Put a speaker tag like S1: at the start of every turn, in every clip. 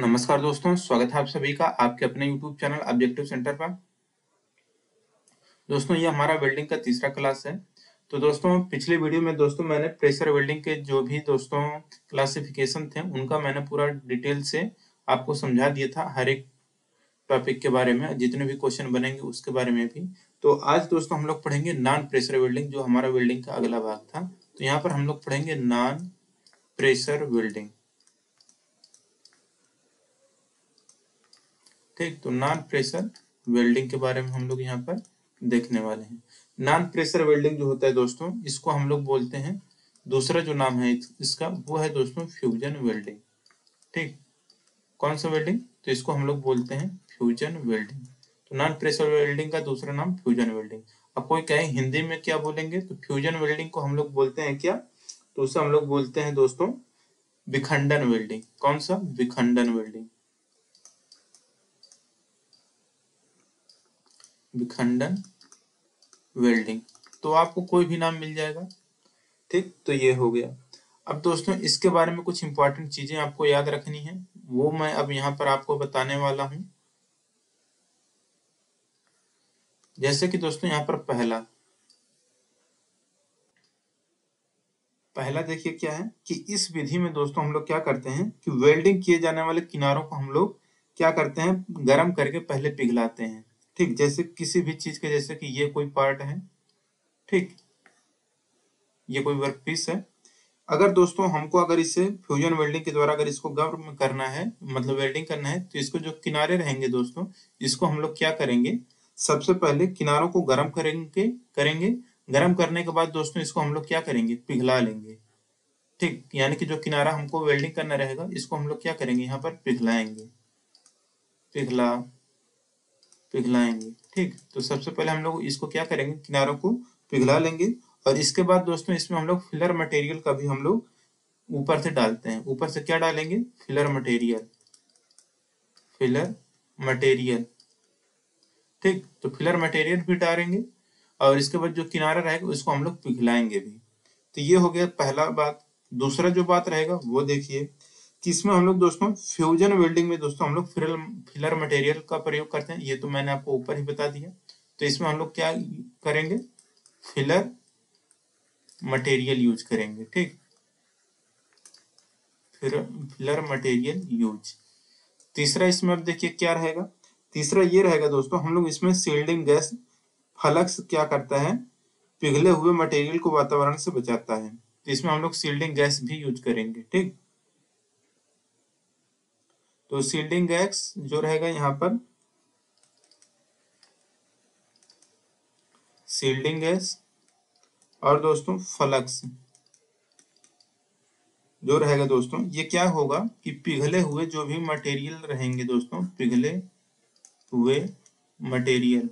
S1: नमस्कार दोस्तों, स्वागत है आप सभी का आपके अपने YouTube चैनल ऑब्जेक्टिव सेंटर पर। दोस्तों, ये हमारा वेल्डिंग का तीसरा क्लास है। तो दोस्तों, पिछले वीडियो में दोस्तों मैंने प्रेशर वेल्डिंग के जो भी दोस्तों क्लासिफिकेशन थे, उनका मैंने पूरा डिटेल से आपको समझा दिया था हर एक टॉपिक के बारे में, जितने भी क्वेश्चन बनेंगे उसके बारे में भी। तो आज दोस्तों हम लोग पढ़ेंगे नॉन प्रेशर वेल्डिंग जो हमारा वेल्डिंग का अगला भाग था। तो यहाँ पर हम लोग पढ़ेंगे नॉन प्रेशर वेल्डिंग ठीक तो नॉन प्रेशर वेल्डिंग के बारे में हम लोग यहाँ पर देखने वाले हैं। नॉन प्रेशर वेल्डिंग जो होता है दोस्तों, इसको हम लोग बोलते हैं, दूसरा जो नाम है इसका, वो है दोस्तों फ्यूजन वेल्डिंग ठीक? कौन सा वेल्डिंग तो इसको हम लोग बोलते हैं फ्यूजन वेल्डिंग तो नॉन प्रेशर वेल्डिंग का दूसरा नाम फ्यूजन वेल्डिंग अब कोई कहे हिंदी में क्या बोलेंगे तो फ्यूजन वेल्डिंग को हम लोग बोलते हैं क्या? तो उसे हम लोग बोलते हैं दोस्तों, विखंडन वेल्डिंग कौन सा? विखंडन वेल्डिंग विखंडन वेल्डिंग। तो आपको कोई भी नाम मिल जाएगा। ठीक तो ये हो गया। अब दोस्तों, इसके बारे में कुछ इंपॉर्टेंट चीज़ें आपको याद रखनी है। वो मैं अब यहाँ पर आपको बताने वाला हूँ। जैसे कि दोस्तों, यहाँ पर पहला। पहला देखिए क्या है कि इस विधि में दोस्तों हम लोग क्या करते हैं कि वेल्डिंग किए जाने वाले किनारों को हम लोग क्या करते हैं? गर्म करके पहले पिघलाते हैं। ठीक, जैसे किसी भी चीज़ के, जैसे कि ये कोई पार्ट है, ठीक, ये कोई वर्क पीस है। अगर दोस्तों हमको अगर इसे फ्यूजन वेल्डिंग के द्वारा अगर इसको गर्म करना है मतलब वेल्डिंग करना है तो इसको जो किनारे रहेंगे दोस्तों, इसको हम लोग क्या करेंगे? सबसे पहले किनारों को गर्म करेंगे करेंगे। गर्म करने के बाद दोस्तों इसको हम लोग क्या करेंगे? पिघला लेंगे। ठीक, यानी कि जो किनारा हमको वेल्डिंग करना रहेगा, इसको हम लोग क्या करेंगे? यहाँ पर पिघलाएँगे। पिघला पिघलाएँगे, ठीक? तो सबसे पहले हम लोग इसको क्या करेंगे? किनारों को पिघला लेंगे और इसके बाद दोस्तों, इसमें हम लोग फिलर मटेरियल का भी हम लोग ऊपर से डालते हैं। ऊपर से क्या डालेंगे? फिलर मटेरियल फिलर मटेरियल ठीक? तो फिलर मटेरियल भी डालेंगे और इसके बाद जो किनारा रहेगा, उसको हम लोग पिघलाएँगे भी। तो ये हो गया पहला बात। दूसरा जो बात रहेगा, वो देखिए। कि इसमें हम लोग दोस्तों फ्यूजन वेल्डिंग में दोस्तों हम लोग फिलर फिलर मटेरियल का प्रयोग करते हैं। ये तो मैंने आपको ऊपर ही बता दिया। तो इसमें हम लोग क्या करेंगे? फिलर मटेरियल यूज़ करेंगे, ठीक? फिर फिलर मटेरियल यूज़ तीसरा इसमें अब देखिए क्या रहेगा। तीसरा ये रहेगा दोस्तों, हम लोग इसमें सील्डिंग गैस फलक्स क्या करता है? पिघले हुए मटेरियल को वातावरण से बचाता है। तो इसमें हम लोग सील्डिंग गैस भी यूज़ करेंगे, ठीक? तो सील्डिंग गैस जो रहेगा यहाँ पर सील्डिंग गैस और दोस्तों फ्लक्स जो रहेगा दोस्तों, ये क्या होगा कि पिघले हुए जो भी मटेरियल रहेंगे दोस्तों, पिघले हुए मटेरियल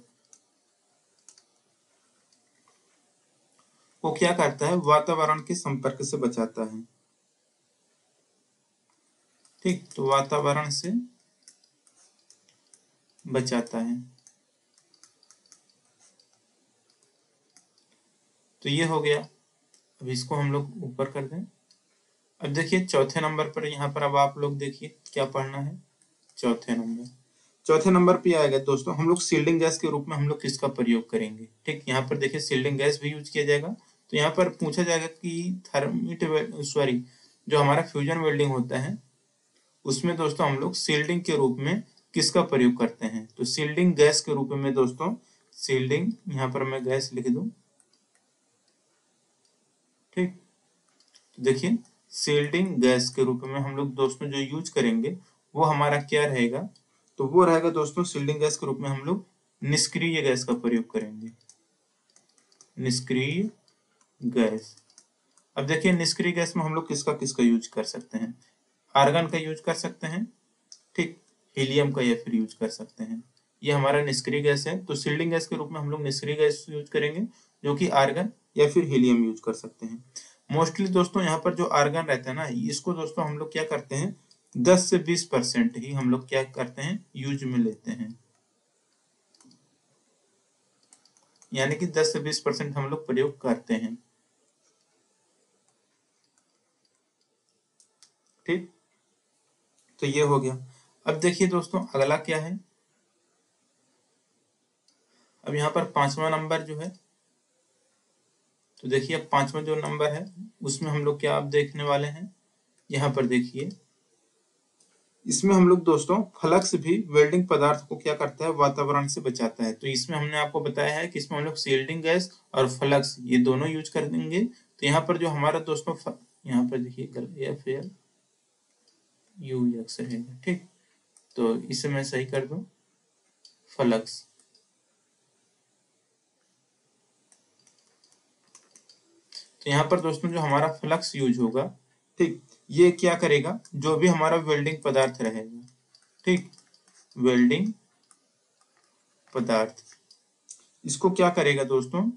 S1: वो क्या करता है? वातावरण के संपर्क से बचाता है। ठीक तो वातावरण से बचाता है। तो ये हो गया। अब इसको हम लोग ऊपर कर दें। अब देखिए, चौथे नंबर पर यहाँ पर अब आप लोग देखिए क्या पढ़ना है। चौथे नंबर। चौथे नंबर पे आएगा दोस्तों। हम लोग सील्डिंग गैस के रूप में हम लोग किसका प्रयोग करेंगे? ठीक, यहाँ पर देखिए सील्डिंग गैस भी यूज़ किया जाएगा। तो यहाँ पर पूछा जाएगा कि थर्मिट सॉरी जो हमारा फ्यूजन वेल्डिंग होता है उसमें दोस्तों हम लोग सील्डिंग के रूप में किसका प्रयोग करते हैं? तो सील्डिंग गैस के रूप में दोस्तों सील्डिंग यहाँ पर मैं गैस लिख दू। ठीक? तो देखिए सील्डिंग गैस के रूप में हम लोग दोस्तों जो यूज़ करेंगे, वो हमारा क्या रहेगा? तो वो रहेगा दोस्तों सील्डिंग गैस के रूप में हम लोग निष्क्रिय गैस का प्रयोग करेंगे। निष्क्रिय गैस अब देखिए, निष्क्रिय गैस में हम लोग किसका किसका यूज़ कर सकते हैं? आर्गन का यूज़ कर सकते हैं, ठीक, हीलियम का या फिर यूज़ कर सकते हैं। ये हमारा निष्क्रिय गैस है तो सील्डिंग गैस के रूप में हम लोग निष्क्रिय गैस यूज़ करेंगे, जो कि आर्गन या फिर हीलियम यूज़ कर सकते हैं। मोस्टली दोस्तों यहाँ पर जो आर्गन रहता है ना, इसको दोस्तों हम लोग क्या करते हैं, दस से बीस परसेंट ही हम लोग क्या करते हैं, यूज़ में लेते हैं। यानी कि दस से बीस परसेंट हम लोग प्रयोग करते हैं। ठीक? तो ये हो गया। अब देखिए दोस्तों, अगला क्या है? अब यहाँ पर पांचवा नंबर जो है तो देखिए अब पांचवा जो नंबर है, उसमें हम लोग क्या आप देखने वाले हैं? यहाँ पर देखिए। इसमें हम लोग दोस्तों, फ्लक्स भी वेल्डिंग पदार्थ को क्या करता है? वातावरण से बचाता है। तो इसमें हमने आपको बताया है कि इसमें हम लोग सील्डिंग गैस और फ्लक्स ये दोनों यूज़ कर देंगे तो यहाँ पर जो हमारा दोस्तों, यहाँ पर देखिए एफ़ एल यू एक्स रहेगा ठीक? तो इसे मैं सही कर दू। फ्लक्स। तो यहाँ पर दोस्तों जो हमारा फ्लक्स यूज़ होगा, ठीक, ये क्या करेगा? जो भी हमारा वेल्डिंग पदार्थ रहेगा, ठीक? वेल्डिंग पदार्थ। इसको क्या करेगा दोस्तों?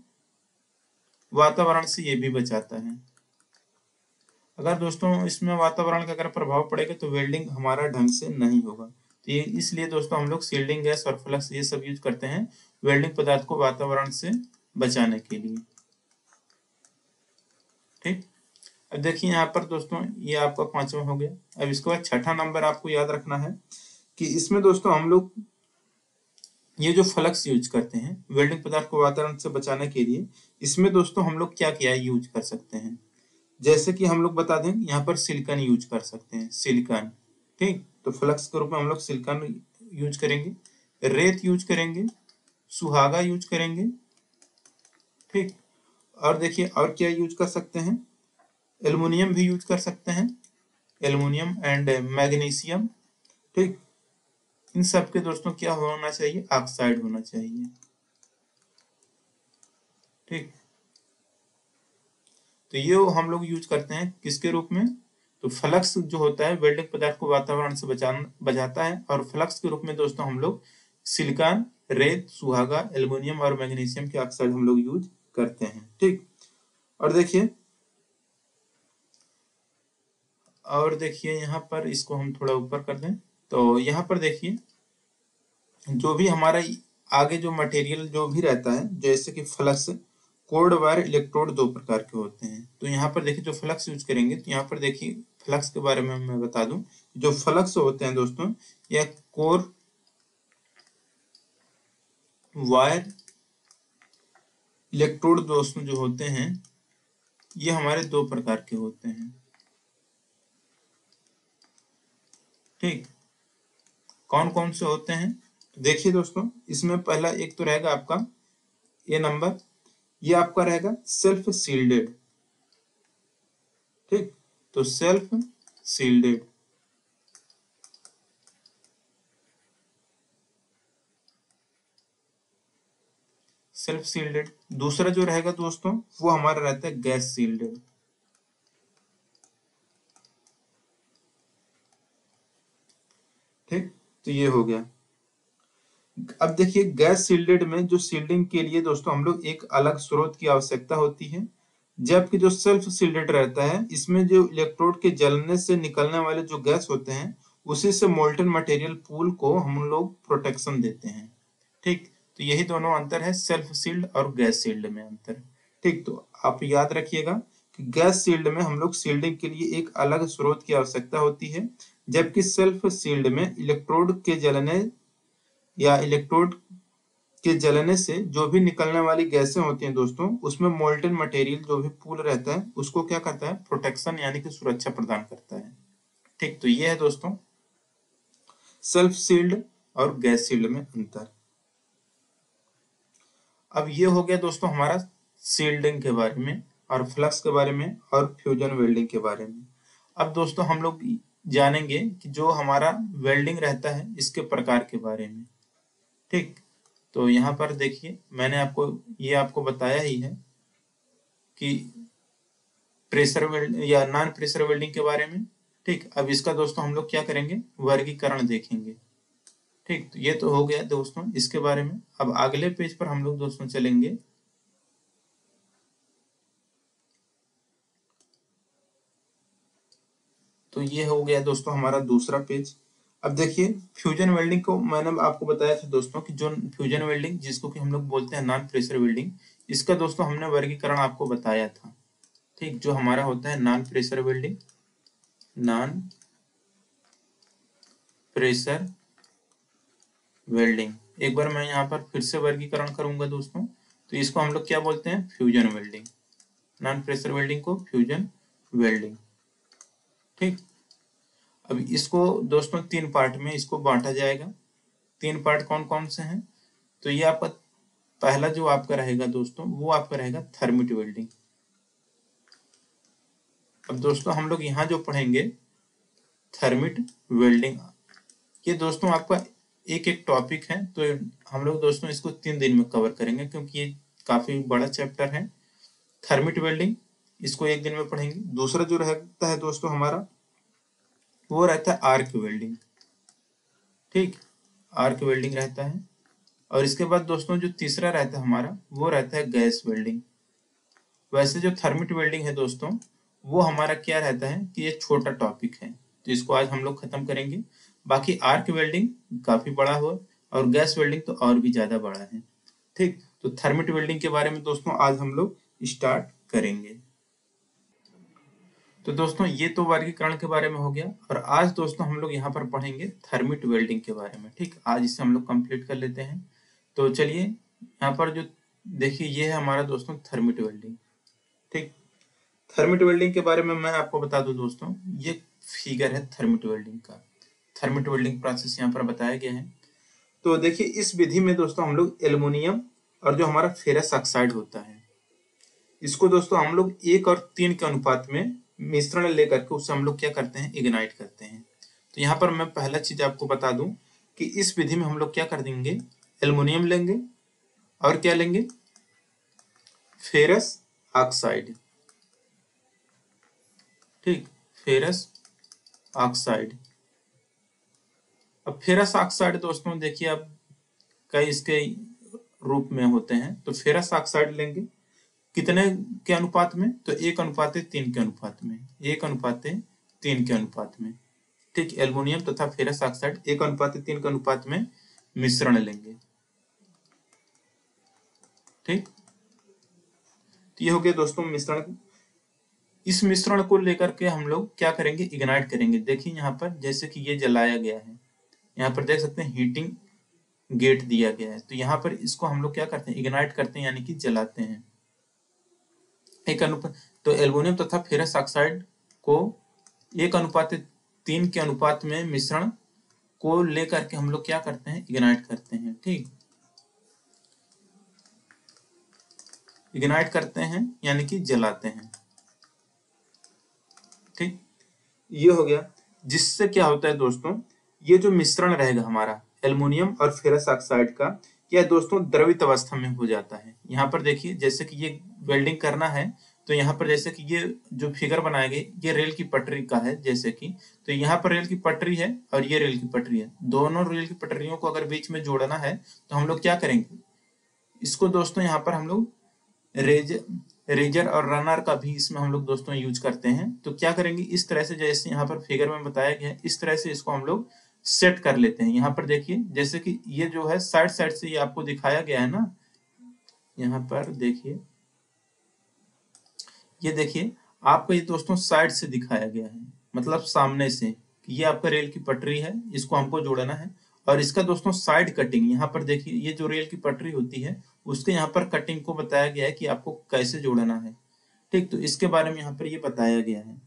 S1: वातावरण से ये भी बचाता है। अगर दोस्तों इसमें वातावरण का अगर प्रभाव पड़ेगा तो वेल्डिंग हमारा ढंग से नहीं होगा। तो ये इसलिए दोस्तों हम लोग सील्डिंग गैस और फ्लक्स ये सब यूज़ करते हैं वेल्डिंग पदार्थ को वातावरण से बचाने के लिए। ठीक? अब देखिए यहाँ पर दोस्तों ये आपका पांचवा हो गया। अब इसके बाद छठा नंबर आपको याद रखना है कि इसमें दोस्तों हम लोग ये जो फ्लक्स यूज़ करते हैं वेल्डिंग पदार्थ को वातावरण से बचाने के लिए, इसमें दोस्तों हम लोग क्या क्या यूज़ कर सकते हैं? जैसे कि हम लोग बता दें, यहाँ पर सिलिकॉन यूज़ कर सकते हैं सिलिकॉन ठीक? तो फ्लक्स के रूप में हम लोग सिलिकॉन यूज़ करेंगे, रेत यूज़ करेंगे, सुहागा यूज़ करेंगे, ठीक? और देखिए, और क्या यूज़ कर सकते हैं? एल्युमिनियम भी यूज़ कर सकते हैं एल्युमिनियम एंड मैग्नीशियम ठीक? इन सब के दोस्तों, क्या होना चाहिए? ऑक्साइड होना चाहिए, ठीक? तो ये हम लोग यूज़ करते हैं किसके रूप में? तो फ्लक्स जो होता है वेल्डिंग पदार्थ को वातावरण से बचाना बचाता है और फ्लक्स के रूप में दोस्तों हम लोग सिलिकॉन रेत, सुहागा एल्युमिनियम और मैग्नीशियम के ऑक्साइड हम लोग यूज़ करते हैं, ठीक? और देखिए और देखिए यहाँ पर इसको हम थोड़ा ऊपर कर दें। तो यहाँ पर देखिए, जो भी हमारा आगे जो मटेरियल जो भी रहता है, जैसे कि फ्लक्स कोड वायर इलेक्ट्रोड दो प्रकार के होते हैं। तो यहाँ पर देखिए, जो फ्लक्स यूज़ करेंगे तो यहाँ पर देखिए, फ्लक्स के बारे में मैं बता दूँ। जो फ्लक्स होते हैं दोस्तों, यह कोर वायर इलेक्ट्रोड दोस्तों जो होते हैं, ये हमारे दो प्रकार के होते हैं। ठीक? कौन कौन से होते हैं? तो देखिए दोस्तों, इसमें पहला एक तो रहेगा आपका, ये नंबर ये आपका रहेगा सेल्फ सील्डेड ठीक? तो सेल्फ सील्डेड सेल्फ सील्डेड दूसरा जो रहेगा दोस्तों, वो हमारा रहता है गैस सील्डेड ठीक? तो ये हो गया। अब देखिए, गैस सील्डेड में जो सील्डिंग के लिए दोस्तों हम लोग एक अलग स्रोत की आवश्यकता होती है, जबकि जो सेल्फ सील्डेड रहता है, इसमें जो इलेक्ट्रोड के जलने से निकलने वाले जो गैस होते हैं, उसी से मोल्टन मटेरियल पूल को हम लोग प्रोटेक्शन देते हैं। ठीक तो यही दोनों अंतर है, सेल्फ सील्ड और गैस सील्ड में अंतर। ठीक तो आप याद रखिएगा कि गैस सील्ड में हम लोग सील्डिंग के लिए एक अलग स्रोत की आवश्यकता होती है, जबकि सेल्फ सील्ड में इलेक्ट्रोड के जलने या इलेक्ट्रोड के जलने से जो भी निकलने वाली गैसें होती हैं दोस्तों, उसमें मोल्टन मटेरियल जो भी पूल रहता है, उसको क्या करता है? प्रोटेक्शन यानी कि सुरक्षा प्रदान करता है। ठीक तो ये है दोस्तों सेल्फ सील्ड और गैस सील्ड में अंतर। अब ये हो गया दोस्तों हमारा सील्डिंग के बारे में और फ्लक्स के बारे में और फ्यूजन वेल्डिंग के बारे में। अब दोस्तों हम लोग जानेंगे कि जो हमारा वेल्डिंग रहता है, इसके प्रकार के बारे में। ठीक। तो यहाँ पर देखिए, मैंने आपको, ये आपको बताया ही है कि प्रेशर वेल्ड, या नॉन प्रेशर वेल्डिंग के बारे में, ठीक। अब इसका दोस्तों हम लोग क्या करेंगे? वर्गीकरण देखेंगे। ठीक तो ये तो हो गया दोस्तों, इसके बारे में। अब अगले पेज पर हम लोग दोस्तों चलेंगे। तो ये हो गया दोस्तों हमारा दूसरा पेज। अब देखिए फ्यूजन वेल्डिंग को मैंने आपको बताया था दोस्तों कि जो फ्यूजन वेल्डिंग जिसको कि हम लोग बोलते हैं नॉन प्रेशर वेल्डिंग इसका दोस्तों हमने वर्गीकरण आपको बताया था। ठीक, जो हमारा होता है non pressure welding non pressure welding एक बार मैं यहाँ पर फिर से वर्गीकरण करूँगा दोस्तों तो इसको हम लोग क्या बोलते हैं? Fusion welding non pressure welding को फ्यूजन वेल्डिंग ठीक अब इसको दोस्तों तीन पार्ट में इसको बांटा जाएगा। तीन पार्ट कौन कौन से हैं? तो ये आपका पहला जो आपका रहेगा दोस्तों, वो आपका रहेगा थर्मिट वेल्डिंग अब दोस्तों हम लोग यहाँ जो पढ़ेंगे थर्मिट वेल्डिंग ये दोस्तों आपका एक एक टॉपिक है तो हम लोग दोस्तों इसको तीन दिन में कवर करेंगे, क्योंकि ये काफ़ी बड़ा चैप्टर है। थर्मिट वेल्डिंग इसको एक दिन में पढ़ेंगे। दूसरा जो रहता है दोस्तों हमारा वो रहता है आर्क वेल्डिंग। ठीक? आर्क वेल्डिंग रहता है। और इसके बाद दोस्तों जो तीसरा रहता है हमारा, वो रहता है गैस वेल्डिंग। वैसे जो थर्मिट वेल्डिंग है दोस्तों, वो हमारा क्या रहता है कि ये छोटा टॉपिक है। तो इसको आज हम लोग खत्म करेंगे। बाकी आर्क वेल्डिंग काफ़ी बड़ा हो और गैस वेल्डिंग तो और भी ज़्यादा बड़ा है। ठीक? तो थर्मिट वेल्डिंग के बारे में दोस्तों आज हम लोग स्टार्ट करेंगे। तो दोस्तों, ये तो वर्गीकरण के बारे में हो गया और आज दोस्तों हम लोग यहाँ पर पढ़ेंगे थर्मिट वेल्डिंग के बारे में, ठीक? आज इसे हम लोग कंप्लीट कर लेते हैं। तो चलिए, यहाँ पर जो देखिए, ये है हमारा दोस्तों थर्मिट वेल्डिंग, ठीक? थर्मिट वेल्डिंग के बारे में मैं आपको बता दूँ दोस्तों, ये फिगर है थर्मिट वेल्डिंग का। थर्मिट वेल्डिंग प्रोसेस यहाँ पर बताया गया है। तो देखिए, इस विधि में दोस्तों हम लोग एल्युमिनियम और जो हमारा फेरस ऑक्साइड होता है, इसको दोस्तों हम लोग एक और तीन के अनुपात में मिश्रण लेकर के उससे हम लोग क्या करते हैं? इग्नाइट करते हैं। तो यहाँ पर मैं पहला चीज़ आपको बता दूँ कि इस विधि में हम लोग क्या कर देंगे? एल्युमिनियम लेंगे। और क्या लेंगे? फेरस ऑक्साइड ठीक? फेरस ऑक्साइड अब फेरस ऑक्साइड दोस्तों, देखिए अब कई इसके रूप में होते हैं। तो फेरस ऑक्साइड लेंगे। कितने के अनुपात में? तो एक अनुपात तीन के अनुपात में। एक अनुपात तीन के अनुपात में। ठीक, एल्युमिनियम तथा तो फेरस ऑक्साइड एक अनुपात तीन के अनुपात में मिश्रण लेंगे। ठीक? तो ये हो गया दोस्तों मिश्रण। इस मिश्रण को लेकर के हम लोग क्या करेंगे? इग्नाइट करेंगे। देखिए यहाँ पर, जैसे कि ये जलाया गया है, यहाँ पर देख सकते हैं हीटिंग गेट दिया गया है। तो यहाँ पर इसको हम लोग क्या करते हैं? इग्नाइट करते हैं, यानी कि जलाते हैं। एक अनुपात तो एल्बोनियम तथा फेरस ऑक्साइड को एक अनुपात, तीन के अनुपात में मिश्रण को लेकर के हम लोग क्या करते हैं? इग्नाइट करते हैं, ठीक? इग्नाइट करते हैं, यानी कि जलाते हैं, ठीक? ये हो गया। जिससे क्या होता है दोस्तों, ये जो मिश्रण रहेगा हमारा, एल्युमिनियम और फेरस ऑक्साइड का यह दोस्तों द्रवित अवस्था में हो जाता है। यहाँ पर देखिए, जैसे कि ये वेल्डिंग करना है तो यहाँ पर जैसे कि ये जो फिगर बनाए गए, ये रेल की पटरी का है जैसे कि तो यहाँ पर रेल की पटरी है और ये रेल की पटरी है। दोनों रेल की पटरियों को अगर बीच में जोड़ना है तो हम लोग क्या करेंगे? इसको दोस्तों यहाँ पर हम लोग रेज, रेजर और रनर का भी इसमें हम लोग दोस्तों यूज़ करते हैं। तो क्या करेंगे? इस तरह से जैसे यहाँ पर फिगर में बताया गया है, इस तरह से इसको हम लोग सेट कर लेते हैं। यहाँ पर देखिए, जैसे कि ये जो है साइड साइड से ये आपको दिखाया गया है ना? यहाँ पर देखिए। ये देखिए, आपको ये दोस्तों साइड से दिखाया गया है। मतलब सामने से ये आपका रेल की पटरी है, इसको हमको जोड़ना है। और इसका दोस्तों साइड कटिंग, यहाँ पर देखिए, ये जो रेल की पटरी होती है, उसके यहाँ पर कटिंग को बताया गया है कि आपको कैसे जोड़ना है। ठीक तो इसके बारे में यहाँ पर ये बताया गया है।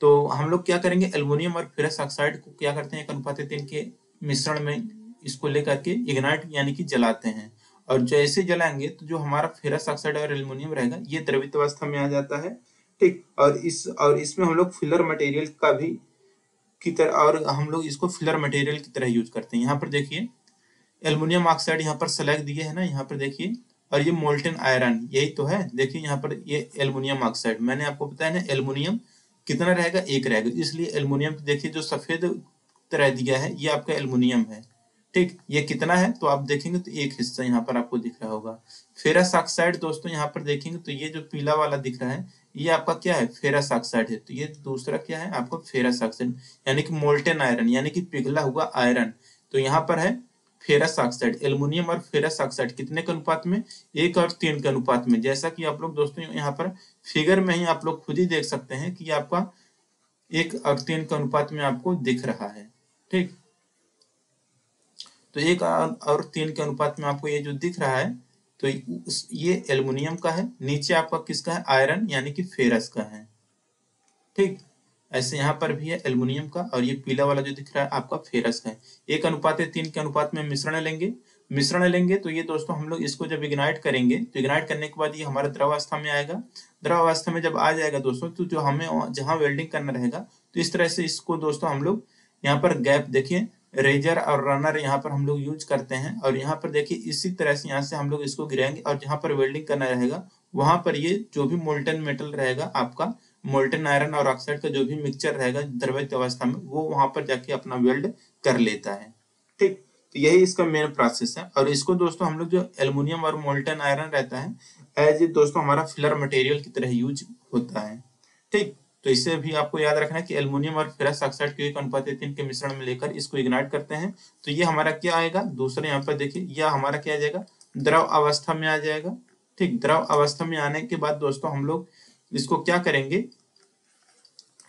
S1: तो हम लोग क्या करेंगे, एल्युमिनियम और फेरस ऑक्साइड को क्या करते हैं, एक अनुपात तीन के मिश्रण में इसको लेकर के इग्नाइट, यानी कि जलाते हैं। और जैसे जलाएँगे तो जो हमारा फेरस ऑक्साइड और एल्युमिनियम रहेगा, ये द्रवित अवस्था में आ जाता है, ठीक? और इस, और इसमें हम लोग फिलर मटेरियल का भी की तरह, और हम लोग इसको फिलर मटेरियल की तरह यूज़ करते हैं। यहाँ पर देखिए एल्युमिनियम ऑक्साइड यहाँ पर सेलेक्ट दिए है ना, यहाँ पर देखिए, और ये मोल्टन आयरन यही तो है। देखिए यहाँ पर ये एल्युमिनियम ऑक्साइड मैंने आपको बताया ना एल्युमिनियम कितना रहेगा? एक रहेगा। इसलिए एल्युमिनियम देखिए जो सफ़ेद तरह दिया है, ये आपका एल्युमिनियम है। ठीक ये कितना है तो आप देखेंगे तो एक हिस्सा यहाँ पर आपको दिख रहा होगा। फेरस ऑक्साइड दोस्तों यहाँ पर देखेंगे तो ये जो पीला वाला दिख रहा है, ये आपका क्या है? फेरस ऑक्साइड है। तो ये दूसरा क्या है? आपको फेरस ऑक्साइड यानी कि मोल्टेन आयरन यानी कि पिघला हुआ आयरन तो यहाँ पर है फेरस ऑक्साइड एल्युमिनियम और फेरस ऑक्साइड कितने के अनुपात में? एक और तीन के अनुपात में। जैसा कि आप लोग दोस्तों यहाँ पर फिगर में ही आप लोग खुद ही देख सकते हैं कि आपका एक और तीन के अनुपात में आपको दिख रहा है। ठीक? तो एक और तीन के अनुपात में आपको ये जो दिख रहा है तो ये एल्युमिनियम का है, नीचे आपका किसका है? आयरन, यानी कि फेरस का है। ठीक? ऐसे यहाँ पर भी है एल्युमिनियम का और ये पीला वाला जो दिख रहा है आपका फेरस का है। एक अनुपात तीन के अनुपात में मिश्रण लेंगे। मिश्रण लेंगे तो ये दोस्तों हम लोग इसको जब इग्नाइट करेंगे तो इग्नाइट करने के बाद ये हमारा द्रव अवस्था में आएगा। द्रवावस्था में जब आ जाएगा दोस्तों तो जो हमें जहाँ वेल्डिंग करना रहेगा तो इस तरह से इसको दोस्तों हम लोग यहाँ पर गैप देखिए रेजर और रनर यहाँ पर हम लोग यूज़ करते हैं और यहाँ पर देखिए इसी तरह से यहाँ से हम लोग इसको गिराएँगे और जहाँ पर वेल्डिंग करना रहेगा, वहाँ पर ये जो भी मोल्टन मेटल रहेगा, आपका मोल्टन आयरन और ऑक्साइड का जो भी मिक्सचर रहेगा द्रवित अवस्था में, वो वहाँ पर जाके अपना वेल्ड कर लेता है। ठीक तो यही इसका मेन प्रोसेस है। और इसको दोस्तों हम लोग जो एल्युमिनियम और मोल्टन आयरन रहता है एज ए दोस्तों हमारा फिलर मटेरियल की तरह यूज़ होता है। ठीक तो इसे भी आपको याद रखना है कि एल्युमिनियम और फेरस ऑक्साइड के एक अनुपात तीन के मिश्रण में लेकर इसको इग्नाइट करते हैं। तो ये हमारा क्या आएगा? दूसरे यहाँ पर देखिए यह हमारा क्या आ जाएगा? द्रव अवस्था में आ जाएगा। ठीक, द्रव अवस्था में आने के बाद दोस्तों हम लोग इसको क्या करेंगे?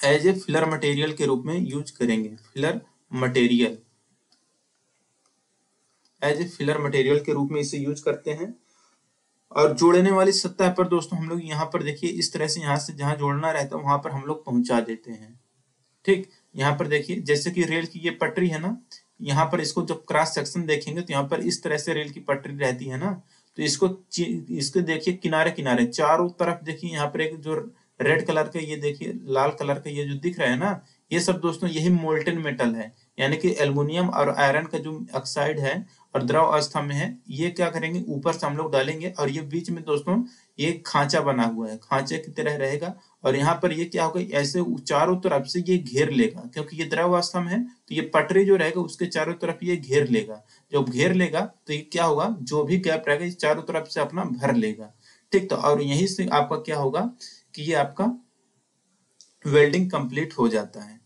S1: एज ए फिलर मटेरियल के रूप में यूज़ करेंगे। Filler material as a filler material के रूप में इसे यूज़ करते हैं। और जोड़ने वाली सतह पर दोस्तों हम लोग यहाँ पर देखिए, इस तरह से यहाँ से जहाँ जोड़ना रहता है, वहाँ पर हम लोग पहुँचा देते हैं। ठीक? यहाँ पर देखिए, जैसे कि रेल की ये पटरी है ना, यहाँ पर इसको जब क्रॉस सेक्शन देखेंगे तो यहाँ पर इस तरह से रेल की पटरी रहती है ना तो इसको इसको देखिए किनारे किनारे चारों तरफ़ देखिए यहाँ पर एक जो रेड कलर का ये देखिए, लाल कलर का ये जो दिख रहा है ना, ये सब दोस्तों यही मोल्टन मेटल है, यानी कि एल्युमिनियम और आयरन का जो ऑक्साइड है और द्रव अवस्था में है। ये क्या करेंगे? ऊपर से हम लोग डालेंगे और ये बीच में दोस्तों, ये खांचा बना हुआ है। खांचे की तरह रहेगा और यहाँ पर ये क्या होगा? ऐसे चारों तरफ़ से ये घेर लेगा, क्योंकि ये द्रव अवस्था में है तो ये पटरी जो रहेगा उसके चारों तरफ़ ये घेर लेगा। जब घेर लेगा तो ये क्या होगा? जो भी गैप रहेगा, ये चारों तरफ़ से अपना भर लेगा। ठीक तो और यही से आपका क्या होगा कि ये आपका वेल्डिंग कंप्लीट हो जाता है।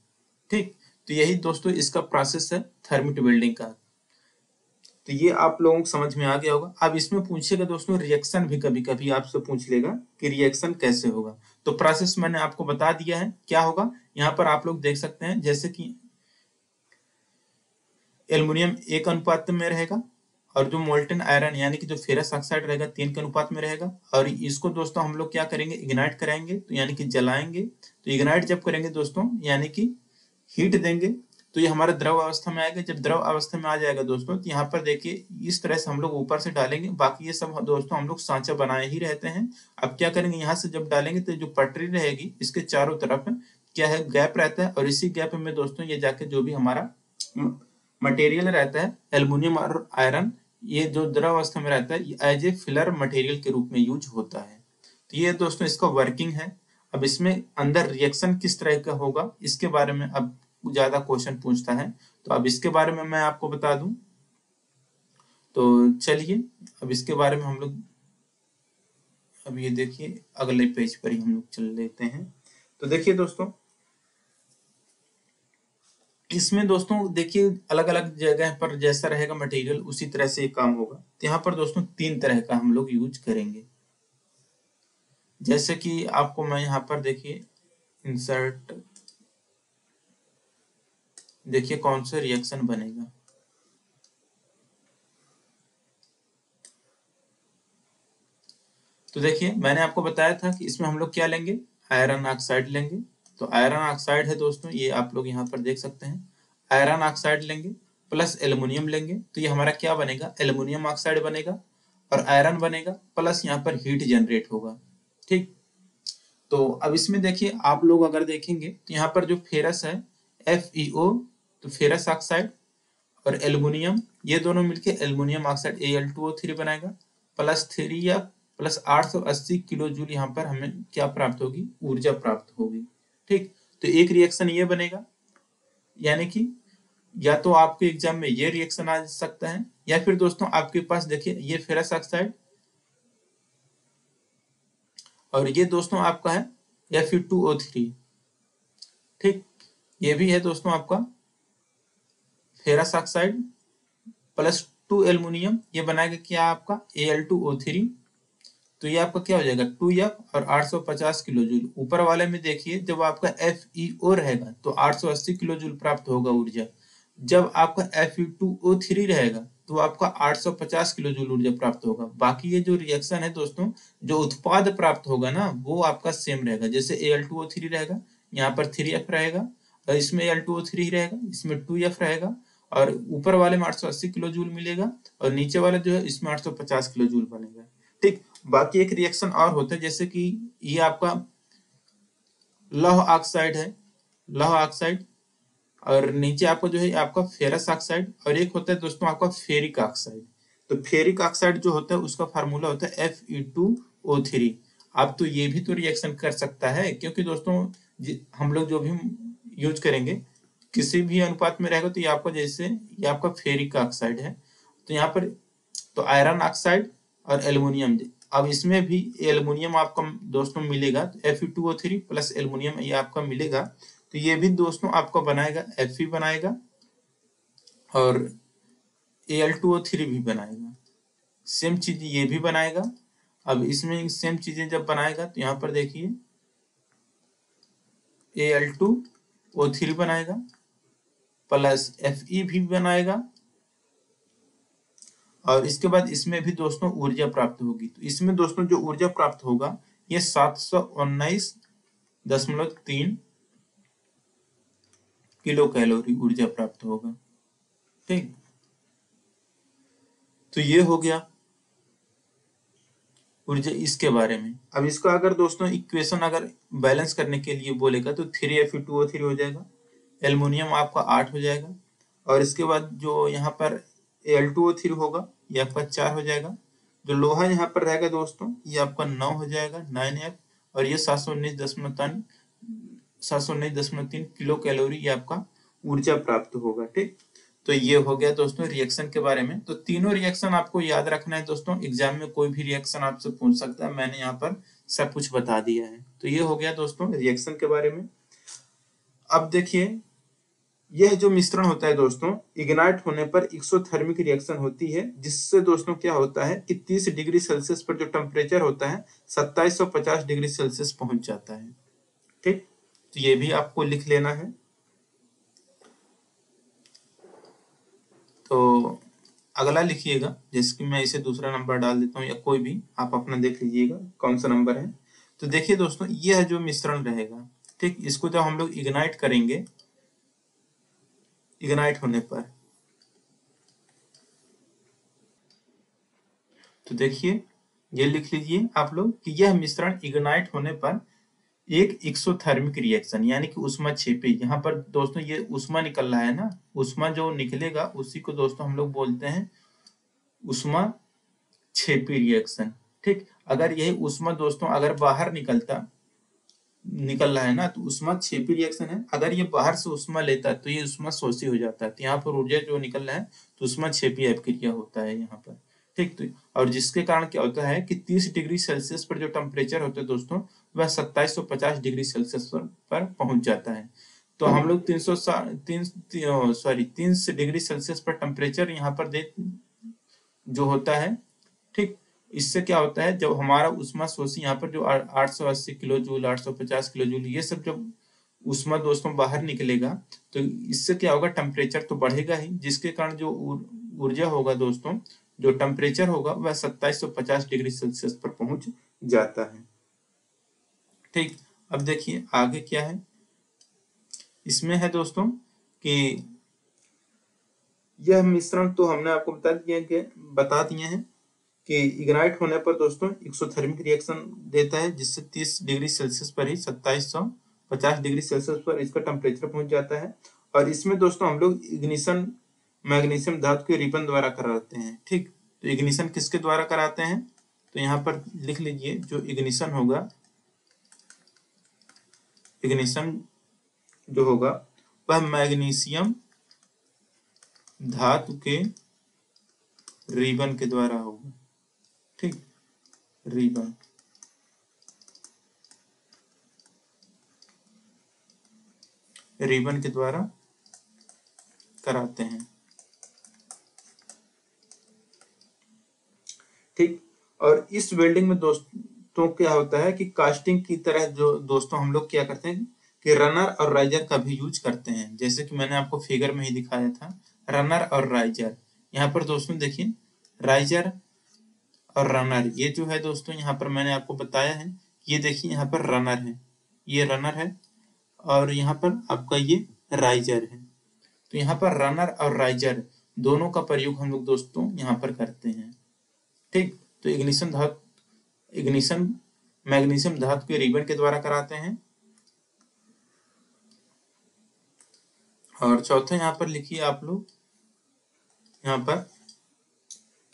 S1: ठीक तो यही दोस्तों इसका प्रोसेस है थर्मिट वेल्डिंग का। तो ये आप लोगों को समझ में आ गया होगा। अब इसमें पूछेगा दोस्तों रिएक्शन भी कभी कभी आपसे पूछ लेगा कि रिएक्शन कैसे होगा। तो प्रोसेस मैंने आपको बता दिया है, क्या होगा? यहाँ पर आप लोग देख सकते हैं, जैसे कि एल्युमिनियम एक अनुपात में रहेगा और जो मोल्टन आयरन यानी कि जो फेरस ऑक्साइड रहेगा, तीन के अनुपात में रहेगा। और इसको दोस्तों हम लोग क्या करेंगे? इग्नाइट कराएँगे तो यानी कि जलाएँगे। तो इग्नाइट जब करेंगे दोस्तों, यानी कि हीट देंगे तो ये हमारे द्रव अवस्था में आएगा। जब द्रव अवस्था में आ जाएगा दोस्तों तो यहाँ पर देखिए, इस तरह से हम लोग ऊपर से डालेंगे। बाकी ये सब दोस्तों हम लोग सांचा बनाए ही रहते हैं। अब क्या करेंगे, यहाँ से जब डालेंगे तो जो पटरी रहेगी, इसके चारों तरफ़ क्या है, गैप रहता है। और इसी गैप में दोस्तों ये जाके जो भी हमारा मटेरियल रहता है एल्युमिनियम और आयरन ये जो द्रव अवस्था में रहता है एज ए फिलर मटेरियल के रूप में यूज़ होता है। तो ये दोस्तों इसका वर्किंग है। अब इसमें अंदर रिएक्शन किस तरह का होगा, इसके बारे में अब ज़्यादा क्वेश्चन पूछता है। तो अब इसके बारे में मैं आपको बता दूँ। तो चलिए, अब इसके बारे में हम लोग अब ये देखिए, अगले पेज पर ही हम लोग चल लेते हैं। तो देखिए दोस्तों, इसमें दोस्तों देखिए अलग अलग जगह पर जैसा रहेगा मटेरियल उसी तरह से काम होगा। तो यहाँ पर दोस्तों तीन तरह का हम लोग यूज़ करेंगे। जैसे कि आपको मैं यहाँ पर देखिए इंसर्ट देखिए कौन सा रिएक्शन बनेगा। तो देखिए, मैंने आपको बताया था कि इसमें हम लोग क्या लेंगे? आयरन ऑक्साइड लेंगे। तो आयरन ऑक्साइड है दोस्तों, ये आप लोग यहाँ पर देख सकते हैं। आयरन ऑक्साइड लेंगे प्लस एल्युमिनियम लेंगे। तो ये हमारा क्या बनेगा? एल्युमिनियम ऑक्साइड बनेगा और आयरन बनेगा प्लस यहाँ पर हीट जनरेट होगा। ठीक? तो अब इसमें देखिए, आप लोग अगर देखेंगे तो यहाँ पर जो फेरस है एफ़ ई ओ तो फेरस ऑक्साइड और एल्युमिनियम ये दोनों मिलके एल्युमिनियम ऑक्साइड ए बनाएगा। प्लस थ्री या प्लस आठ सौ अस्सी किलो जूल यहाँ पर हमें क्या प्राप्त होगी? ऊर्जा प्राप्त होगी। ठीक? तो एक रिएक्शन ये बनेगा। यानी कि या तो आपके एग्ज़ाम में ये रिएक्शन आ सकता है, या फिर दोस्तों आपके पास देखिए ये फेरस ऑक्साइड और ये दोस्तों आपका है या फिर टू ओ थ्री ठीक? ये भी है दोस्तों आपका ferrous oxide plus two aluminium, ये बनाएगा क्या आपका? A L two O three तो ये आपका क्या हो जाएगा? टू एफ़ और 850 किलो जूल ऊपर वाले में देखिए, जब आपका एफ़ ई ओ रहेगा तो 880 किलो जूल प्राप्त होगा ऊर्जा। जब आपका F E two O three रहेगा तो आपका 850 किलो जूल ऊर्जा प्राप्त होगा। बाकी ये जो रिएक्शन है दोस्तों, जो उत्पाद प्राप्त होगा ना, वो आपका सेम रहेगा। जैसे Al2O3 रहेगा, यहाँ पर 3F रहेगा, और इसमें Al2O3 रहेगा, इसमें 2F रहेगा और ऊपर वाले में 880 किलो जूल मिलेगा और नीचे वाले जो है, इसमें 850 किलो जूल बनेगा। ठीक, बाकी एक रिएक्शन और होता है, जैसे कि ये आपका लौह ऑक्साइड है, लौह ऑक्साइड और नीचे आपको जो है आपका फेरस ऑक्साइड और एक होता है दोस्तों आपका फेरिक ऑक्साइड तो फेरिक ऑक्साइड जो होता है, उसका फार्मूला होता है F E two O three आप तो ये भी तो रिएक्शन कर सकता है, क्योंकि दोस्तों हम लोग जो भी यूज़ करेंगे किसी भी अनुपात में रहेगा तो ये आपका जैसे, ये आपका फेरिक ऑक्साइड है। तो यहाँ पर तो आयरन ऑक्साइड और एल्युमिनियम अब इसमें भी एल्युमिनियम आपका दोस्तों मिलेगा तो F two O three plus aluminium ये आपका मिलेगा। तो ये भी दोस्तों आपको बनाएगा एफ़ बनाएगा और एल टू ओ थ्री भी बनाएगा। सेम चीज़ ये भी बनाएगा। अब इसमें सेम चीज़ें जब बनाएगा तो यहाँ पर देखिए A L two O three बनाएगा। प्लस एफ़ ई भी बनाएगा और इसके बाद इसमें भी दोस्तों ऊर्जा प्राप्त होगी। तो इसमें दोस्तों जो ऊर्जा प्राप्त होगा, ये सात सौ उन्नीस दशमलव तीन किलो कैलोरी ऊर्जा प्राप्त होगा। ठीक? तो ये हो गया ऊर्जा इसके बारे में। अब इसका अगर दोस्तों इक्वेशन अगर बैलेंस करने के लिए बोलेगा तो three F two O three हो जाएगा। एल्युमिनियम आपका आठ हो जाएगा और इसके बाद जो यहाँ पर एल टू ओ थ्री होगा, ये आपका चार हो जाएगा। जो लोहा यहाँ पर रहेगा दोस्तों, ये आपका नौ हो जाएगा नाइन एफ़ और ये सात सौ उन्नीस दशमलव तीन, सात सौ उन्नीस दशमलव तीन किलो कैलोरी ये आपका ऊर्जा प्राप्त होगा, ठीक? तो ये हो गया दोस्तों रिएक्शन के बारे में। तो तीनों रिएक्शन आपको याद रखना है दोस्तों एग्ज़ाम में कोई भी रिएक्शन आपसे पूछ सकता है, मैंने यहाँ पर सब कुछ बता दिया है। तो ये हो गया दोस्तों रिएक्शन के बारे में। अब देखिए यह जो मिश्रण होता है दोस्तों इग्नाइट होने पर एक्सोथर्मिक रिएक्शन होती है, जिससे दोस्तों क्या होता है कि 30 डिग्री सेल्सियस पर जो टेम्परेचर होता है 2750 डिग्री सेल्सियस पहुँच जाता है। ठीक? तो ये भी आपको लिख लेना है। तो अगला लिखिएगा जैसे कि मैं इसे दूसरा नंबर डाल देता हूँ, या कोई भी, आप अपना देख लीजिएगा, कौन सा नंबर है। तो देखिए दोस्तों, यह जो मिश्रण रहेगा, ठीक? इसको जब हम लोग इग्नाइट करेंगे इग्नाइट होने पर। तो देखिए, ये लिख लीजिए आप लोग कि यह मिश्रण इग्नाइट होने पर एक एक्सोथर्मिक रिएक्शन यानी कि उष्मा छेपी। यहाँ पर दोस्तों ये उष्मा निकल रहा है ना? उष्मा जो निकलेगा, उसी को दोस्तों हम लोग बोलते हैं उष्मा छेपी रिएक्शन ठीक? अगर यही उष्मा दोस्तों अगर बाहर निकलता निकल रहा है ना तो उष्मा छेपी रिएक्शन है। अगर ये बाहर से उष्मा लेता है तो ये उष्मा शोषी हो जाता है। तो यहाँ पर ऊर्जा जो निकल रहा है तो उष्मा छेपी अभिक्रिया होता है यहाँ पर। ठीक तो और जिसके कारण क्या होता है कि 30 डिग्री सेल्सियस पर जो टेम्परेचर होता है दोस्तों वह 2750 डिग्री सेल्सियस पर, पर पहुँच जाता है। तो हम लोग तीन सौ तीन सॉरी तीन डिग्री सेल्सियस पर टेम्परेचर यहाँ पर दे जो होता है इससे क्या होता है, जब हमारा उष्मा शोषी यहाँ पर जो 880 किलो, जूल 850 किलो, जूल, ये सब जब उष्मा दोस्तों बाहर निकलेगा तो इससे क्या होगा टेम्परेचर तो बढ़ेगा ही, जिसके कारण जो ऊर्जा होगा दोस्तों, जो टेम्परेचर होगा, वह 2750 डिग्री सेल्सियस पर पहुँच जाता है। ठीक, अब देखिए आगे क्या है। इसमें है दोस्तों कि यह मिश्रण तो हमने आपको बता दिया, बता दिए हैं कि इग्नाइट होने पर दोस्तों एक्सोथर्मिक रिएक्शन देता है, जिससे 30 डिग्री सेल्सियस पर ही 2750 डिग्री सेल्सियस पर इसका टेम्परेचर पहुँच जाता है। और इसमें दोस्तों हम लोग इग्निशन मैग्नीशियम धातु के रिबन द्वारा कराते हैं, ठीक? तो इग्निशन किसके द्वारा कराते हैं? तो यहाँ पर लिख लीजिए, जो इग्निशन होगा इग्निशन जो होगा, वह मैग्नीशियम धातु के रिबन के द्वारा होगा। रिबन रिबन के द्वारा कराते हैं। ठीक? और इस वेल्डिंग में दोस्तों क्या होता है कि कास्टिंग की तरह जो दोस्तों हम लोग क्या करते हैं कि रनर और राइजर का भी यूज़ करते हैं। जैसे कि मैंने आपको फिगर में ही दिखाया था रनर और राइजर यहाँ पर दोस्तों देखिए राइजर और रनर ये जो है दोस्तों, यहाँ पर मैंने आपको बताया है ये देखिए, यहाँ पर रनर है। ये रनर है और यहाँ पर आपका ये राइजर है। तो यहाँ पर रनर और राइजर दोनों का प्रयोग हम लोग दोस्तों यहाँ पर करते हैं। ठीक? तो इग्निशन धातु इग्निशन मैग्नीशियम धातु के रिबन के द्वारा कराते हैं। और चौथा यहाँ पर लिखिए आप लोग, यहाँ पर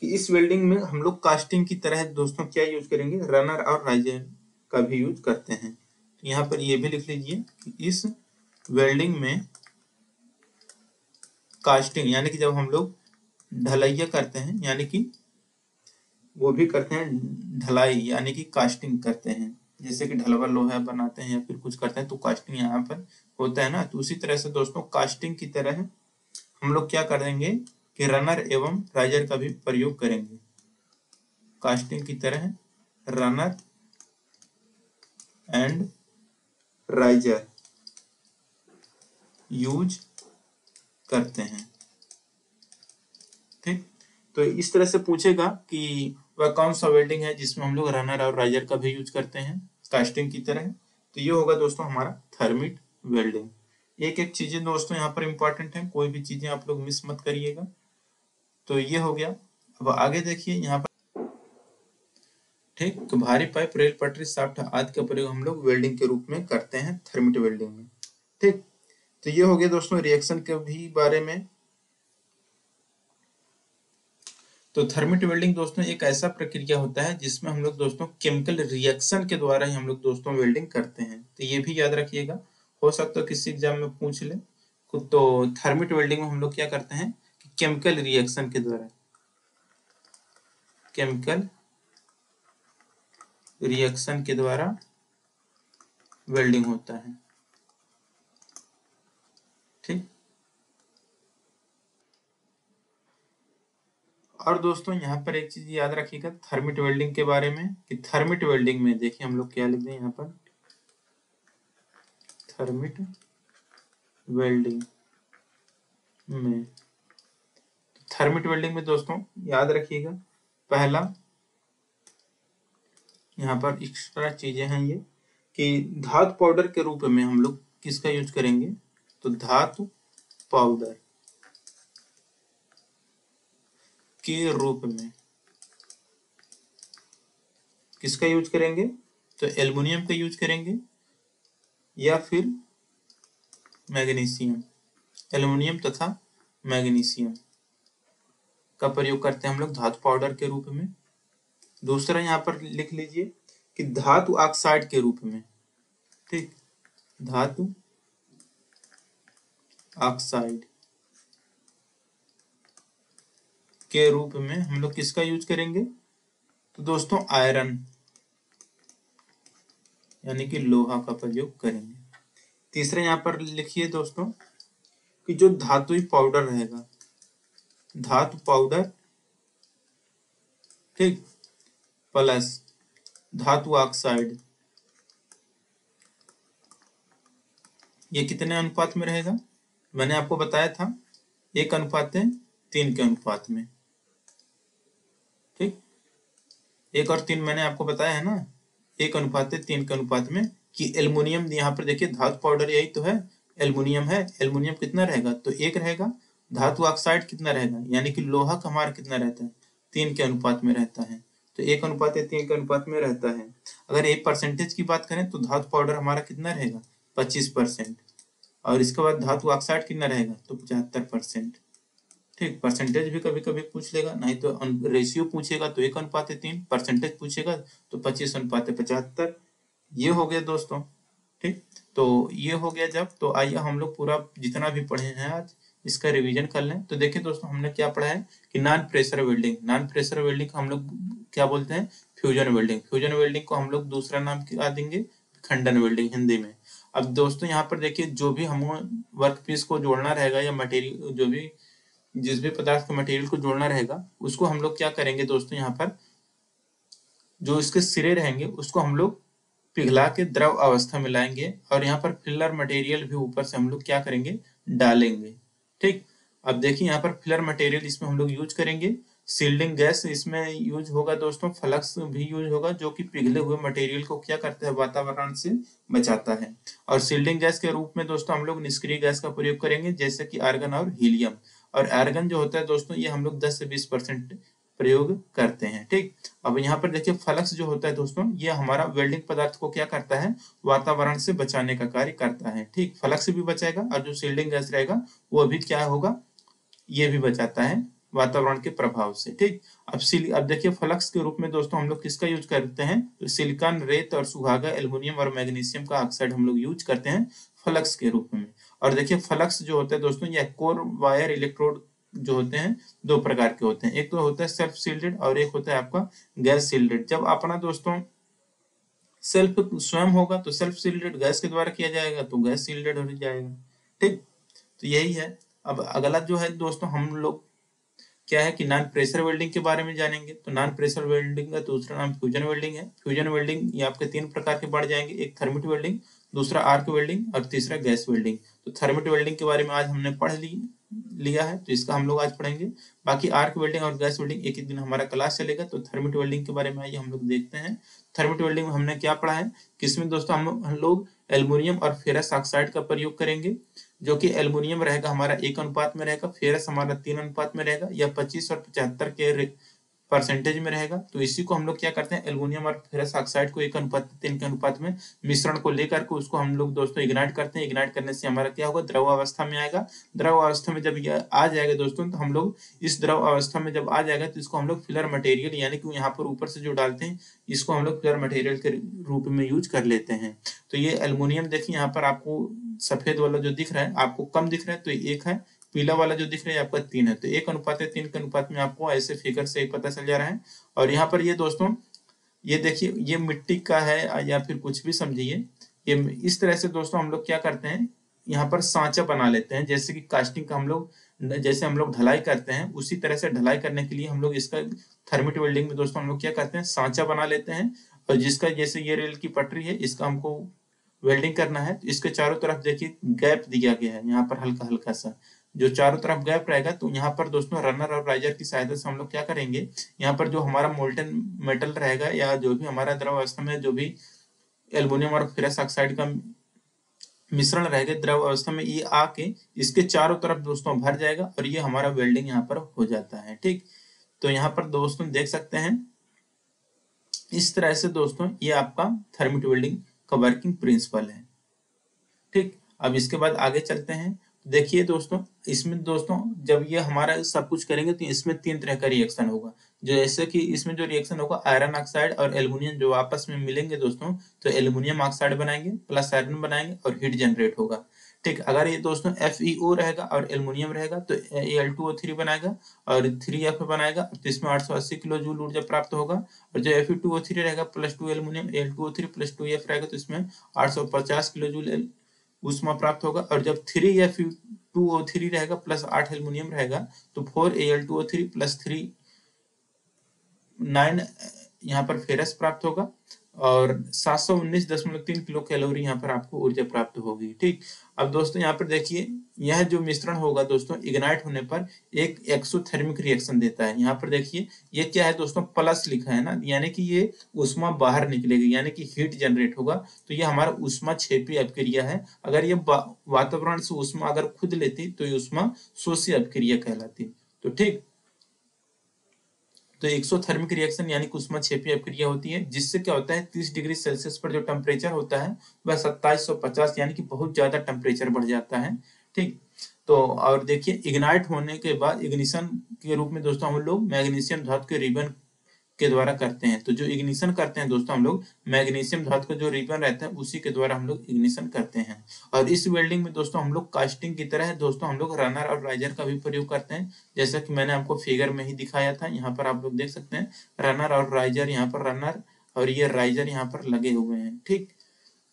S1: कि इस वेल्डिंग में हम लोग कास्टिंग की तरह दोस्तों क्या यूज़ करेंगे? रनर और राइजर का भी यूज़ करते हैं। तो यहाँ पर ये भी लिख लीजिए कि इस वेल्डिंग में कास्टिंग, यानी कि जब हम लोग ढलैया करते हैं, यानी कि वो भी करते हैं ढलाई, यानी कि कास्टिंग करते हैं। जैसे कि ढलवा लोहा बनाते हैं या फिर कुछ करते हैं तो कास्टिंग यहाँ पर होता है ना? तो उसी तरह से दोस्तों कास्टिंग की तरह हम लोग क्या करेंगे? कि रनर एवं राइजर का भी प्रयोग करेंगे। कास्टिंग की तरह रनर एंड राइजर यूज़ करते हैं। ठीक? तो इस तरह से पूछेगा कि वह कौन सा वेल्डिंग है जिसमें हम लोग रनर और राइजर का भी यूज़ करते हैं। कास्टिंग की तरह। तो ये होगा दोस्तों हमारा थर्मिट वेल्डिंग एक एक चीज़ें दोस्तों यहाँ पर इंपॉर्टेंट है। कोई भी चीज़ें आप लोग मिस मत करिएगा। तो ये हो गया। अब आगे देखिए, यहाँ पर ठीक तो भारी पाइप, रेल पटरी साफ्ट आदि का प्रयोग हम लोग वेल्डिंग के रूप में करते हैं, थर्मिट वेल्डिंग में। ठीक तो ये हो गया दोस्तों रिएक्शन के भी बारे में। तो थर्मिट वेल्डिंग दोस्तों एक ऐसा प्रक्रिया होता है जिसमें हम लोग दोस्तों केमिकल रिएक्शन के द्वारा ही हम लोग दोस्तों वेल्डिंग करते हैं। तो ये भी याद रखिएगा, हो सकता है किसी एग्ज़ाम में पूछ ले। तो थर्मिट वेल्डिंग में हम लोग क्या करते हैं केमिकल रिएक्शन के द्वारा। केमिकल रिएक्शन के द्वारा वेल्डिंग होता है। ठीक? और दोस्तों, यहाँ पर एक चीज़ याद रखिएगा, थर्मिट वेल्डिंग के बारे में, कि थर्मिट वेल्डिंग में, देखिए हम लोग क्या लिख दें यहाँ पर। थर्मिट वेल्डिंग में थर्मिट वेल्डिंग में दोस्तों, याद रखिएगा। पहला, यहाँ पर एक्स्ट्रा चीज़ें हैं ये, कि धातु पाउडर के रूप में हम लोग किसका यूज़ करेंगे? तो धातु पाउडर के रूप में किसका यूज़ करेंगे? तो एल्युमिनियम का यूज़ करेंगे, या फिर मैग्नीशियम एल्युमिनियम तथा मैग्नीशियम का प्रयोग करते हैं हम लोग, धातु पाउडर के रूप में। दूसरा यहाँ पर लिख लीजिए कि धातु ऑक्साइड के रूप में, ठीक? धातु ऑक्साइड के रूप में हम लोग किसका यूज़ करेंगे? तो दोस्तों आयरन यानी कि लोहा का प्रयोग करेंगे। तीसरे यहाँ पर लिखिए दोस्तों कि जो धातु पाउडर रहेगा धातु पाउडर ठीक? प्लस धातु ऑक्साइड ये कितने अनुपात में रहेगा? मैंने आपको बताया था, एक अनुपात है, तीन के अनुपात में। ठीक? एक और तीन मैंने आपको बताया है ना, एक अनुपात है, तीन के अनुपात में, कि एल्युमिनियम यहाँ पर देखिए, धातु पाउडर यही तो है एल्युमिनियम है एल्युमिनियम कितना रहेगा? तो एक रहेगा धातु ऑक्साइड कितना रहेगा यानी कि लोहा का हमारा कितना रहता है? तीन के अनुपात में रहता है। तो एक अनुपात तीन के अनुपात में रहता है। अगर एक परसेंटेज की बात करें तो धातु पाउडर हमारा कितना रहेगा? पच्चीस परसेंट और इसके बाद धातु ऑक्साइड कितना रहेगा? तो पचहत्तर परसेंट ठीक परसेंटेज भी कभी कभी पूछ लेगा, नहीं तो रेशियो पूछेगा तो एक अनुपात है तीन परसेंटेज पूछेगा तो पच्चीस अनुपात है पचहत्तर। ये हो गया दोस्तों। ठीक तो ये हो गया जब तो आइए हम लोग पूरा जितना भी पढ़े हैं आज इसका रिवीजन कर लें। तो देखिए दोस्तों, हमने क्या पढ़ा है कि non pressure welding non pressure welding हम लोग क्या बोलते हैं? फ्यूजन वेल्डिंग फ्यूजन वेल्डिंग को हम लोग दूसरा नाम क्या देंगे? खंडन वेल्डिंग हिंदी में। अब दोस्तों, यहाँ पर देखिए, जो भी हम वर्क पीस को जोड़ना रहेगा या मटेरियल जो भी, जिस भी पदार्थ के मटेरियल को जोड़ना रहेगा, उसको हम लोग क्या करेंगे दोस्तों यहाँ पर? जो इसके सिरे रहेंगे, उसको हम लोग पिघला के द्रव अवस्था में लाएँगे और यहाँ पर फिलर मटेरियल भी ऊपर से हम लोग क्या करेंगे? डालेंगे। ठीक। अब देखिए, यहाँ पर फिलर मटेरियल इसमें हम लोग यूज़ करेंगे। सील्डिंग गैस इसमें यूज़ होगा दोस्तों फ्लक्स भी यूज़ होगा, जो कि पिघले हुए मटेरियल को क्या करते हैं, वातावरण से बचाता है। और सील्डिंग गैस के रूप में दोस्तों हम लोग निष्क्रिय गैस का प्रयोग करेंगे, जैसे कि आर्गन और हीलियम और आर्गन जो होता है दोस्तों, ये हम लोग 10 से 20 परसेंट प्रयोग करते हैं, ठीक? अब यहाँ पर देखिए फ्लक्स जो होता है दोस्तों, ये हमारा वेल्डिंग पदार्थ को क्या करता है? वातावरण से बचाने का कार्य करता है, ठीक? फ्लक्स भी बचाएगा और जो सील्डिंग गैस रहेगा, वो भी क्या होगा? ये भी बचाता है वातावरण के प्रभाव से, ठीक? अब सिल अब देखिए फ्लक्स के रूप में दोस्तों हम लोग किसका यूज़ करते हैं? तो सिलिकॉन रेत और सुहागा एल्युमिनियम और मैग्नीशियम का ऑक्साइड हम लोग यूज़ करते हैं फ्लक्स के रूप में। और देखिए फ्लक्स जो होता है दोस्तों, ये कोर वायर इलेक्ट्रोड जो होते हैं, दो प्रकार के होते हैं। एक तो होता है सेल्फ सील्डेड और एक होता है आपका गैस सील्डेड जब अपना दोस्तों सेल्फ स्वयं होगा तो सेल्फ सील्डेड गैस के द्वारा किया जाएगा तो गैस सील्डेड हो जाएगा। ठीक? तो यही है। अब अगला जो है दोस्तों, हम लोग क्या है कि नॉन प्रेशर वेल्डिंग के बारे में जानेंगे। तो नॉन प्रेशर वेल्डिंग का दूसरा नाम फ्यूजन वेल्डिंग है। फ्यूजन वेल्डिंग ये आपके तीन प्रकार के बढ़ जाएँगे। एक थर्मिट वेल्डिंग दूसरा आर्क वेल्डिंग और तीसरा गैस वेल्डिंग तो थर्मिट वेल्डिंग के बारे में आज हमने पढ़ ली। लिया है तो इसका हम लोग आज पढ़ेंगे। बाकी आर्क वेल्डिंग और गैस वेल्डिंग एक एक दिन हमारा क्लास चलेगा तो थर्मिट वेल्डिंग के बारे में आइए, हम लोग देखते हैं। थर्मिट वेल्डिंग में हमने क्या पढ़ा है? किसमें दोस्तों हम लोग एल्मोनियम और फेरस ऑक्साइड का प्रयोग करेंगे, जो कि एल्मोनियम रहेगा हमारा एक अनुपात में रहेगा फेरस हमारा तीन अनुपात में रहेगा, या पच्चीस और पचहत्तर के परसेंटेज में रहेगा। तो इसी को हम लोग क्या करते हैं? एल्युमिनियम और फेरस ऑक्साइड को एक अनुपात, तीन के अनुपात में मिश्रण को लेकर के उसको हम लोग दोस्तों इग्नाइट करते हैं। इग्नाइट करने से हमारा क्या होगा? द्रव अवस्था में आएगा। द्रव अवस्था में जब यह आ जाएगा दोस्तों तो हम लोग इस द्रव अवस्था में जब आ जाएगा तो इसको हम लोग फिलर मटेरियल यानी कि यहाँ पर ऊपर से जो डालते हैं, इसको हम लोग फिलर मटेरियल के रूप में यूज़ कर लेते हैं। तो ये एल्युमिनियम देखिए, यहाँ पर आपको सफ़ेद वाला जो दिख रहा है, आपको कम दिख रहा है तो एक है। पीला वाला जो दिख रहा है आपका तीन है। तो एक अनुपात है, तीन के अनुपात में आपको ऐसे फिगर से पता चल जा रहा है। और यहाँ पर ये दोस्तों, ये देखिए, ये मिट्टी का है, या फिर कुछ भी समझिए। ये इस तरह से दोस्तों हम लोग क्या करते हैं, यहाँ पर सांचा बना लेते हैं। जैसे कि कास्टिंग का हम लोग, जैसे हम लोग ढलाई करते हैं, उसी तरह से ढलाई करने के लिए हम लोग इसका थर्मिट वेल्डिंग में दोस्तों हम लोग क्या करते हैं, सांचा बना लेते हैं। और जिसका, जैसे ये रेल की पटरी है, इसका हमको वेल्डिंग करना है। तो इसके चारों तरफ़ देखिए गैप दिया गया है, यहाँ पर हल्का हल्का सा। जो चारों तरफ़ गैप रहेगा तो यहाँ पर दोस्तों रनर और राइजर की सहायता से हम लोग क्या करेंगे? यहाँ पर जो हमारा मोल्टन मेटल रहेगा या जो भी हमारा द्रव अवस्था में जो भी एल्युमिनियम और फेरस ऑक्साइड का मिश्रण रहेगा, द्रव अवस्था में ये आके इसके चारों तरफ़ दोस्तों भर जाएगा और ये हमारा वेल्डिंग यहाँ पर हो जाता है, ठीक? तो यहाँ पर दोस्तों देख सकते हैं, इस तरह से दोस्तों ये आपका थर्मिट वेल्डिंग का वर्किंग प्रिंसिपल है, ठीक? अब इसके बाद आगे चलते हैं। देखिए दोस्तों, इसमें दोस्तों, जब ये हमारा सब कुछ करेंगे तो इसमें तीन तरह का रिएक्शन होगा। जो जैसे कि इसमें जो रिएक्शन होगा आयरन ऑक्साइड और एल्युमिनियम जो आपस में मिलेंगे दोस्तों तो एल्युमिनियम ऑक्साइड बनाएँगे प्लस आयरन बनाएँगे और हीट जनरेट होगा। ठीक, अगर ये दोस्तों एफ़ रहेगा और एल्युमिनियम रहेगा तो एल टू ओ थ्री बनाएगा और थ्री एफ़ बनाएगा तो इसमें आठ सौ अस्सी किलो जूल ऊर्जा प्राप्त होगा। और जो एफ़ टू ओ थ्री रहेगा plus two aluminium L two O three plus two F रहेगा तो इसमें आठ सौ पचास किलो जूल उष्मा प्राप्त होगा और जब three F two O three रहेगा प्लस आठ एल्यूमिनियम रहेगा तो four A L two O three plus three nine यहाँ पर फेरस प्राप्त होगा। और सात सौ उन्नीस दशमलव तीन किलो कैलोरी यहाँ पर आपको ऊर्जा प्राप्त होगी, ठीक? अब दोस्तों यहाँ पर देखिए, यह जो मिश्रण होगा दोस्तों इग्नाइट होने पर एक एक्सोथर्मिक रिएक्शन देता है। यहाँ पर देखिए, ये क्या है दोस्तों प्लस लिखा है ना, यानी कि ये उष्मा बाहर निकलेगी, यानी कि हीट जनरेट होगा तो ये हमारा उष्मा छेपी अपक्रिया है। अगर ये वातावरण से उष्मा अगर खुद लेती तो ये उष्मा शोषी अपक्रिया कहलाती। तो ठीक तो एक्सोथर्मिक रिएक्शन यानी कुष्मा छेपी अपक्रिया होती है, जिससे क्या होता है, तीस डिग्री सेल्सियस पर जो टेम्परेचर होता है, वह सत्ताईस सौ पचास यानी कि बहुत ज़्यादा टेम्परेचर बढ़ जाता है, ठीक? तो और देखिए इग्नाइट होने के बाद इग्निशन के रूप में दोस्तों हम लोग मैग्नीशियम धातु के रिबन के द्वारा करते हैं। तो जो इग्निशन करते हैं दोस्तों हम लोग मैग्नीशियम धातु का जो रिबन रहता है, उसी के द्वारा हम लोग इग्निशन करते हैं। और इस वेल्डिंग में दोस्तों हम लोग कास्टिंग की तरह दोस्तों हम लोग रनर और राइजर का भी प्रयोग करते हैं। जैसा कि मैंने आपको फिगर में ही दिखाया था, यहाँ पर आप लोग देख सकते हैं रनर और राइजर यहाँ पर रनर और ये राइजर यहाँ पर लगे हुए हैं, ठीक?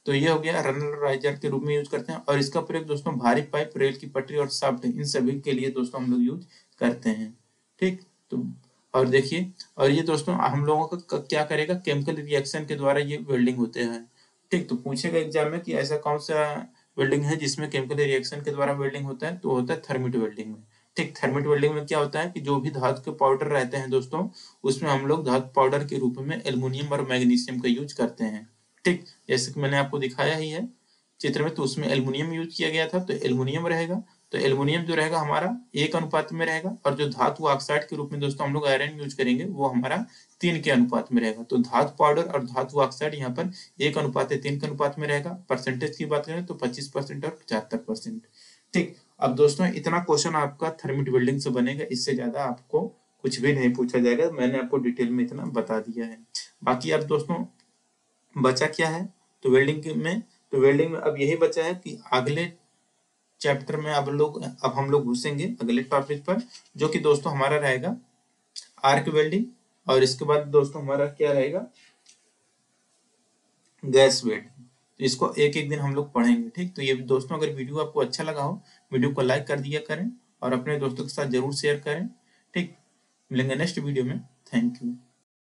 S1: तो ये हो गया रनर राइजर के रूप में यूज़ करते हैं और इसका प्रयोग दोस्तों भारी पाइप रेल की पटरी और साफ्ट इन सभी के लिए दोस्तों हम लोग यूज़ करते हैं, ठीक? तो और देखिए, और ये दोस्तों, हम लोगों का क्या करेगा? केमिकल रिएक्शन के द्वारा ये वेल्डिंग होते हैं। ठीक तो पूछेगा एग्ज़ाम में कि ऐसा कौन सा वेल्डिंग है जिसमें केमिकल रिएक्शन के द्वारा वेल्डिंग होता है? तो होता है थर्मिट वेल्डिंग में। ठीक थर्मिट वेल्डिंग में क्या होता है कि जो भी धातु के पाउडर रहते हैं दोस्तों, उसमें हम लोग धातु पाउडर के रूप में एल्युमिनियम और मैग्नीशियम का यूज़ करते हैं। ठीक, जैसे कि मैंने आपको दिखाया ही है, चित्र में तो उसमें एल्युमिनियम यूज़ किया गया था तो एल्युमिनियम रहेगा। तो एल्युमिनियम जो रहेगा हमारा एक अनुपात में रहेगा और जो धातु ऑक्साइड के रूप में दोस्तों हम लोग आयरन यूज़ करेंगे, वो हमारा तीन के अनुपात में रहेगा। तो धातु पाउडर और धातु ऑक्साइड यहाँ पर एक अनुपात है तीन के अनुपात में रहेगा। परसेंटेज की बात करें तो पच्चीस परसेंट और पचहत्तर परसेंट। ठीक, अब दोस्तों इतना क्वेश्चन आपका थर्मिट वेल्डिंग से बनेगा, इससे ज़्यादा आपको कुछ भी नहीं पूछा जाएगा। मैंने आपको डिटेल में इतना बता दिया है। बाकी अब दोस्तों बचा क्या है? तो वेल्डिंग में तो वेल्डिंग में अब यही बचा है कि अगले चैप्टर में अब लोग, अब हम लोग घुसेंगे अगले टॉपिक पर, जो कि दोस्तों हमारा रहेगा आर्क वेल्डिंग और इसके बाद दोस्तों हमारा क्या रहेगा? गैस वेल्डिंग तो इसको एक एक दिन हम लोग पढ़ेंगे, ठीक? तो ये दोस्तों अगर वीडियो आपको अच्छा लगा हो, वीडियो को लाइक कर दिया करें और अपने दोस्तों के साथ ज़रूर शेयर करें, ठीक? मिलेंगे नेक्स्ट वीडियो में। Thank you